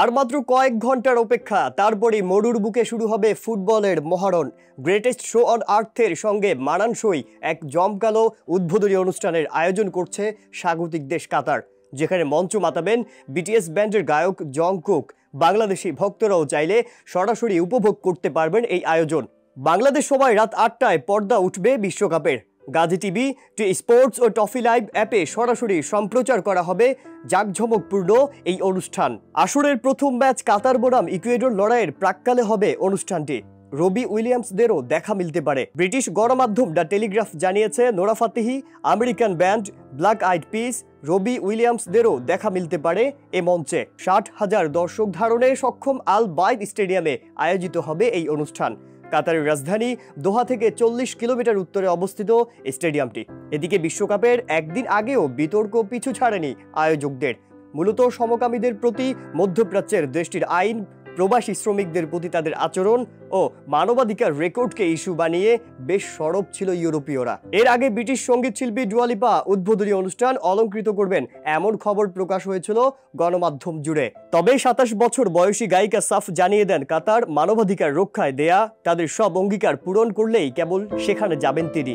আর মাত্র কয়েক ঘণ্টার অপেক্ষা তারপরে মরুর বুকে শুরু হবে ফুটবলের মহারণ। গ্রেটেস্ট শো অন আর্থের সঙ্গে মানানসই এক জমকালো উদ্বোধনী অনুষ্ঠানের আয়োজন করছে স্বাগতিক দেশ কাতার, যেখানে মঞ্চ মাতাবেন বিটিএস ব্যান্ডের গায়ক জং কুক। বাংলাদেশি ভক্তরাও চাইলে সরাসরি উপভোগ করতে পারবেন এই আয়োজন। বাংলাদেশ সময় রাত আটটায় পর্দা উঠবে বিশ্বকাপের। গাজী টিভি টি স্পোর্টস ও টফি লাইভ অ্যাপে সরাসরি সম্প্রচার করা হবে জাঁকঝমকপূর্ণ এই অনুষ্ঠান। আসরের প্রথম ম্যাচ কাতার বনাম ইকুয়েডর লড়াইয়ের প্রাক্কালে হবে অনুষ্ঠানটি। রবি উইলিয়ামসদেরও দেখা মিলতে পারে। ব্রিটিশ গণমাধ্যম দ্য টেলিগ্রাফ জানিয়েছে, Nora Fatehi, American band, Black Eyed Peas, Robbie উইলিয়ামসদেরও দেখা মিলতে পারে এ মঞ্চে। ষাট হাজার দর্শক ধারণে সক্ষম আল বাইদ স্টেডিয়ামে আয়োজিত হবে এই অনুষ্ঠান। কাতারের রাজধানী দোহা থেকে চল্লিশ কিলোমিটার উত্তরে অবস্থিত স্টেডিয়ামটি। এদিকে বিশ্বকাপের একদিন আগেও বিতর্ক পিছু ছাড়েনি আয়োজকদের। মূলত সমকামীদের প্রতি মধ্যপ্রাচ্যের দেশটির আইন প্রবাসী শ্রমিকদের প্রতি তাদের আচরণ ও মানবাধিকার রেকর্ডকে ইস্যু বানিয়ে বেশ সরব ছিল ইউরোপীয়রা। এর আগে ব্রিটিশ সংগীত শিল্পী ডুয়ালিপা উদ্বোধনী অনুষ্ঠান অলঙ্কৃত করবেন এমন খবর প্রকাশ হয়েছিল গণমাধ্যম জুড়ে। তবে সাতাশ বছর বয়সী গায়িকা সাফ জানিয়ে দেন, কাতার মানবাধিকার রক্ষায় দেয়া তাদের সব অঙ্গীকার পূরণ করলেই কেবল সেখানে যাবেন তিনি।